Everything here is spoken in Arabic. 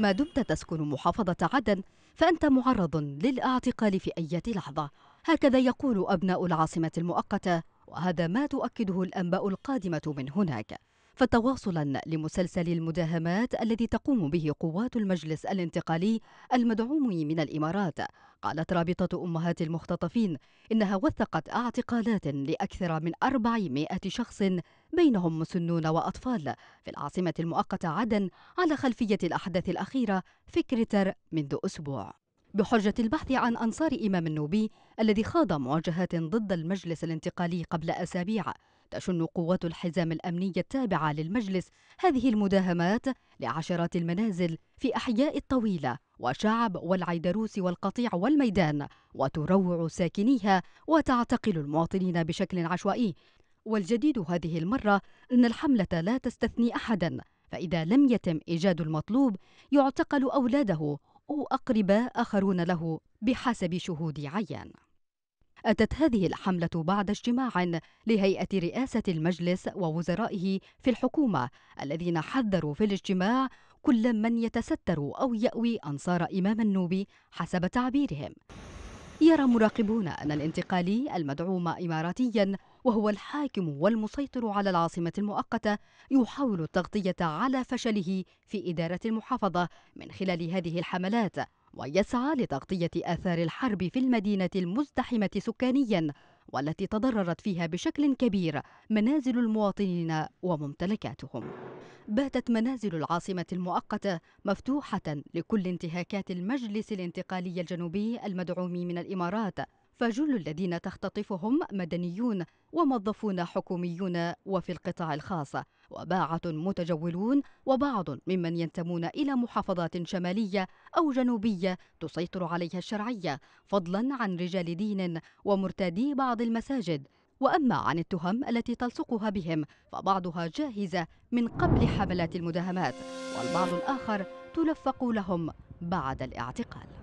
ما دمت تسكن محافظة عدن فأنت معرض للاعتقال في أي لحظة. هكذا يقول أبناء العاصمة المؤقتة وهذا ما تؤكده الأنباء القادمة من هناك. فتواصلا لمسلسل المداهمات الذي تقوم به قوات المجلس الانتقالي المدعوم من الإمارات. قالت رابطة أمهات المختطفين إنها وثقت اعتقالات لأكثر من 400 شخص بينهم مسنون وأطفال. في العاصمة المؤقتة عدن على خلفية الأحداث الأخيرة في كريتر منذ أسبوع. بحجة البحث عن أنصار إمام النوبي الذي خاض مواجهات ضد المجلس الانتقالي قبل أسابيع تشن قوات الحزام الأمني التابعة للمجلس هذه المداهمات لعشرات المنازل في أحياء الطويلة وشعب والعيدروس والقطيع والميدان وتروع ساكنيها وتعتقل المواطنين بشكل عشوائي. والجديد هذه المرة أن الحملة لا تستثني أحدا فإذا لم يتم إيجاد المطلوب يعتقل أولاده أو أقرباء آخرون له بحسب شهود عيان. أتت هذه الحملة بعد اجتماع لهيئة رئاسة المجلس ووزرائه في الحكومة الذين حذروا في الاجتماع كل من يتستر أو يأوي أنصار إمام النوبي حسب تعبيرهم. يرى مراقبون أن الانتقالي المدعوم إماراتيا وهو الحاكم والمسيطر على العاصمة المؤقتة يحاول التغطية على فشله في إدارة المحافظة من خلال هذه الحملات ويسعى لتغطية آثار الحرب في المدينة المزدحمة سكانيا والتي تضررت فيها بشكل كبير منازل المواطنين وممتلكاتهم. باتت منازل العاصمة المؤقتة مفتوحة لكل انتهاكات المجلس الانتقالي الجنوبي المدعوم من الإمارات فجل الذين تختطفهم مدنيون وموظفون حكوميون وفي القطاع الخاص وباعة متجولون وبعض ممن ينتمون إلى محافظات شمالية أو جنوبية تسيطر عليها الشرعية فضلا عن رجال دين ومرتادي بعض المساجد. وأما عن التهم التي تلصقها بهم فبعضها جاهزة من قبل حملات المداهمات والبعض الآخر تلفق لهم بعد الاعتقال.